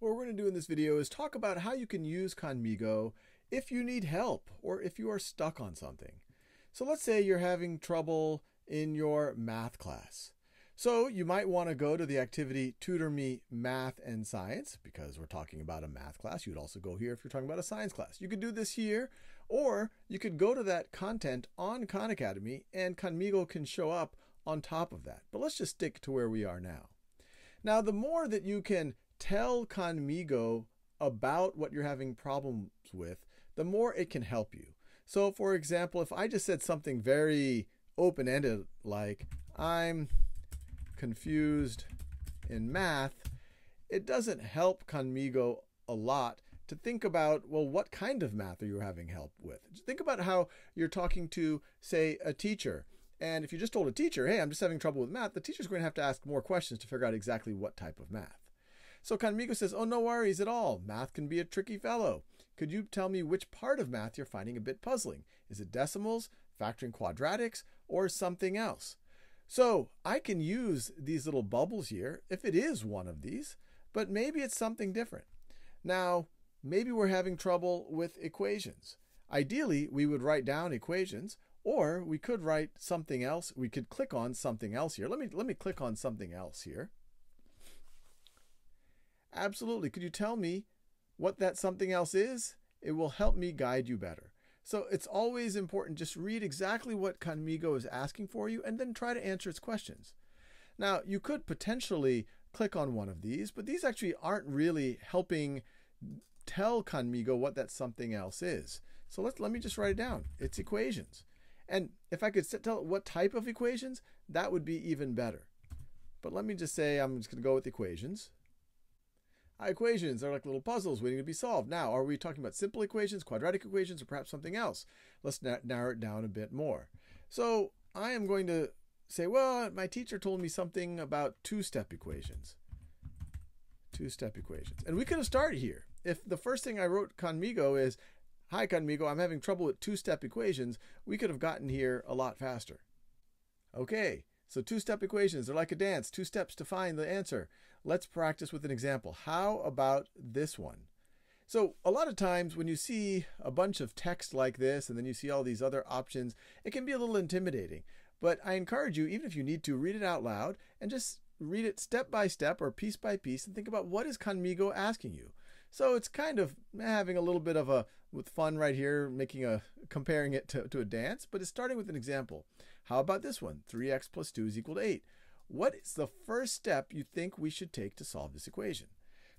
What we're going to do in this video is talk about how you can use Khanmigo if you need help or if you are stuck on something. So let's say you're having trouble in your math class. So you might want to go to the activity Tutor Me Math and Science because we're talking about a math class. You'd also go here if you're talking about a science class. You could do this here or you could go to that content on Khan Academy and Khanmigo can show up on top of that. But let's just stick to where we are now. Now, the more that you can tell Khanmigo about what you're having problems with, the more it can help you. So, for example, if I just said something very open ended like, I'm confused in math, it doesn't help Khanmigo a lot to think about, well, what kind of math are you having help with? Think about how you're talking to, say, a teacher. And if you just told a teacher, hey, I'm just having trouble with math, the teacher's going to have to ask more questions to figure out exactly what type of math. So Khanmigo says, Oh, no worries at all. Math can be a tricky fellow. Could you tell me which part of math you're finding a bit puzzling? Is it decimals, factoring quadratics, or something else? So I can use these little bubbles here if it is one of these, but maybe it's something different. Now, maybe we're having trouble with equations. Ideally, we would write down equations, or we could write something else. We could click on something else here. Let me, let me click on something else here. Absolutely. Could you tell me what that something else is? It will help me guide you better. So it's always important just read exactly what Khanmigo is asking for you and then try to answer its questions. Now, you could potentially click on one of these, but these actually aren't really helping tell Khanmigo what that something else is. So let's let me just write it down. It's equations. And if I could tell what type of equations, that would be even better. But let me just say I'm just going to go with equations equations are like little puzzles waiting to be solved. Now, are we talking about simple equations, quadratic equations, or perhaps something else? Let's narrow it down a bit more. So I am going to say, well, my teacher told me something about two-step equations. Two-step equations. And we could have started here. If the first thing I wrote Khanmigo is, hi Khanmigo, I'm having trouble with two-step equations, we could have gotten here a lot faster. Okay, so two-step equations, they're like a dance, two steps to find the answer. Let's practice with an example. How about this one? So a lot of times when you see a bunch of text like this and then you see all these other options, it can be a little intimidating. But I encourage you, even if you need to, read it out loud and just read it step by step or piece by piece and think about what is Khanmigo asking you. So it's kind of having a little bit of a with fun right here, making a comparing it to, to a dance, but it's starting with an example. How about this one? 3x plus 2 is equal to 8. What is the first step you think we should take to solve this equation?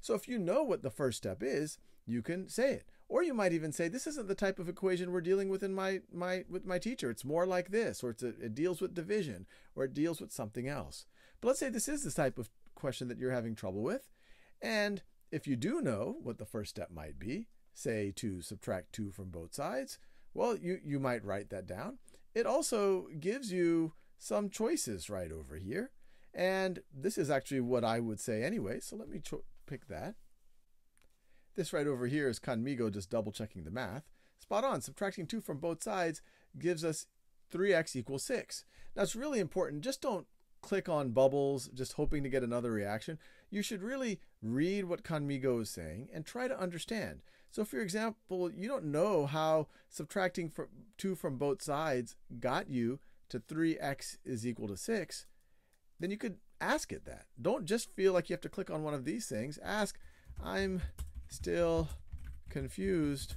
So if you know what the first step is, you can say it. Or you might even say, this isn't the type of equation we're dealing with in my, my with my teacher. It's more like this, or a, it deals with division, or it deals with something else. But let's say this is the type of question that you're having trouble with. And if you do know what the first step might be, say to subtract 2 from both sides, well, you, you might write that down. It also gives you some choices right over here. And this is actually what I would say anyway, so let me pick that. This right over here is Khanmigo just double checking the math. Spot on, subtracting 2 from both sides gives us 3x equals 6. Now it's really important, just don't click on bubbles just hoping to get another reaction. You should really read what Khanmigo is saying and try to understand. So for example, you don't know how subtracting 2 from both sides got you to 3x is equal to 6, then you could ask it that. Don't just feel like you have to click on one of these things. Ask, I'm still confused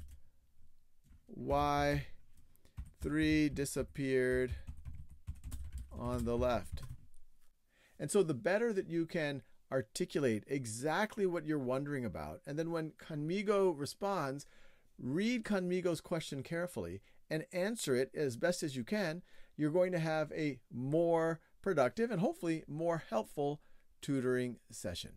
why 3 disappeared on the left. And so the better that you can articulate exactly what you're wondering about, and then when Khanmigo responds, read Khanmigo's question carefully and answer it as best as you can, you're going to have a more productive and hopefully more helpful tutoring session.